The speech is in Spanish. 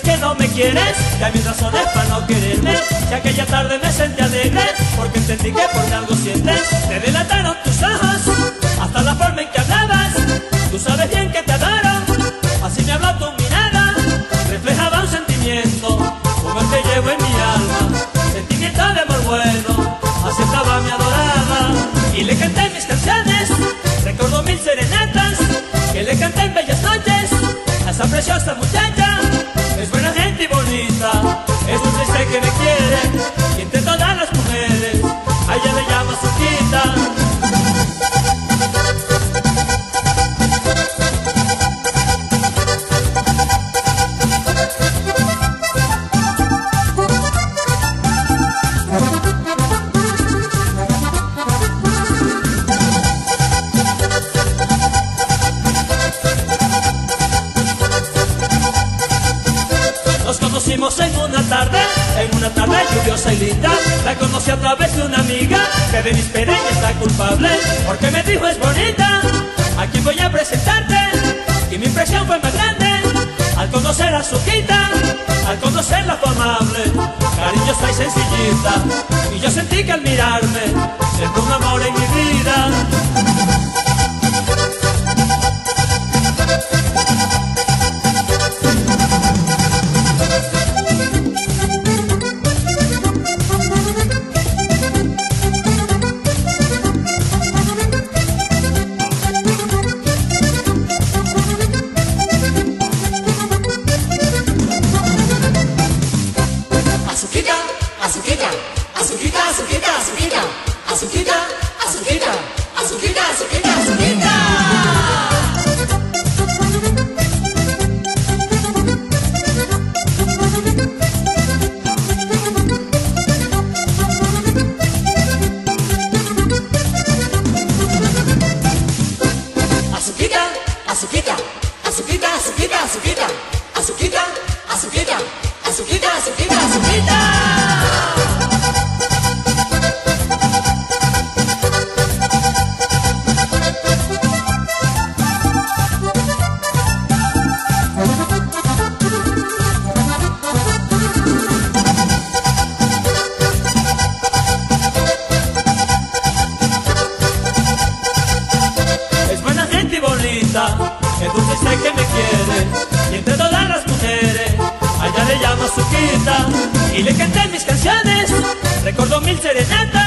que no me quieres, ya mis razones para no quererme. Y aquella tarde me sentí alegre, porque entendí que por algo sientes. Te delataron tus ojos, hasta la forma en que hablabas. Tú sabes bien que te adoro, así me habló tu mirada. Reflejaba un sentimiento, como el que llevo en mi alma. Sentimiento de amor bueno, así estaba mi adorada. Y le canté mis canciones, conocimos en una tarde, en una tarde lluviosa y linda. La conocí a través de una amiga que de mis pereñas está culpable, porque me dijo es bonita. Aquí voy a presentarte, y mi impresión fue más grande. Al conocer a Suquita, al conocerla fue amable, cariñosa y sencillita. Y yo sentí que al mirarme, siento un amor en mi vida. Azuquita, azuquita, azuquita, azuquita, azuquita, azuquita, azuquita, azuquita, azuquita. Azuquita, azuquita, azuquita, azuquita, azuquita, azuquita, azuquita, azuquita, azuquita, azuquita. Me. Y entre todas las mujeres, a ella le llamo Suquita. Y le canté mis canciones, recordó mil serenatas,